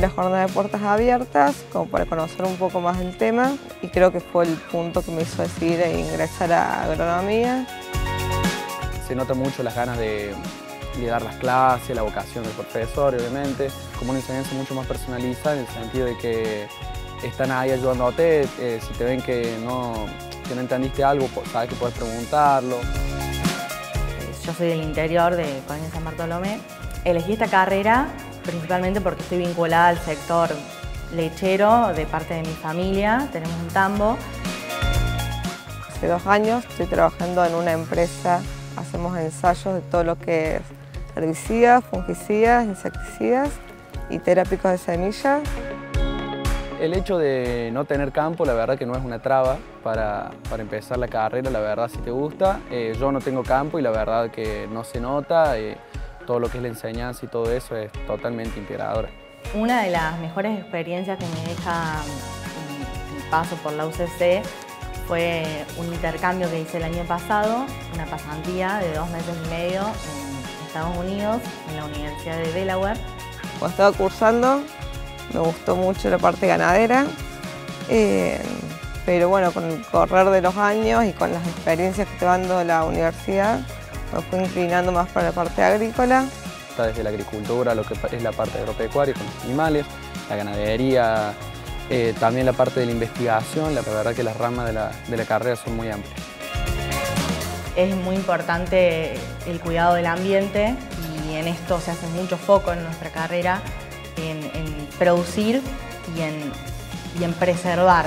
la jornada de puertas abiertas como para conocer un poco más el tema y creo que fue el punto que me hizo decidir ingresar a agronomía. Se nota mucho las ganas de, dar las clases, la vocación del profesor, obviamente, como una enseñanza mucho más personalizada en el sentido de que están ahí ayudándote, eh, si te ven que no, que no entendiste algo, sabes que puedes preguntarlo. Yo soy del interior de Colonia San Bartolomé. Elegí esta carrera principalmente porque estoy vinculada al sector lechero de parte de mi familia, tenemos un tambo. Hace dos años estoy trabajando en una empresa, hacemos ensayos de todo lo que es herbicidas, fungicidas, insecticidas y terápicos de semillas. El hecho de no tener campo, la verdad que no es una traba para, empezar la carrera, la verdad si te gusta. Eh, yo no tengo campo y la verdad que no se nota. Eh, todo lo que es la enseñanza y todo eso es totalmente integradora. Una de las mejores experiencias que me deja mi paso por la UCC fue un intercambio que hice el año pasado, una pasantía de dos meses y medio en Estados Unidos, en la Universidad de Delaware. Cuando estaba cursando me gustó mucho la parte ganadera, eh, pero bueno, con el correr de los años y con las experiencias que te va dando la universidad, me fui inclinando más para la parte agrícola. Está desde la agricultura, lo que es la parte agropecuaria con los animales, la ganadería, eh, también la parte de la investigación, la verdad que las ramas de la, de la carrera son muy amplias. Es muy importante el cuidado del ambiente y en esto se hace mucho foco en nuestra carrera en, producir y en, y en preservar.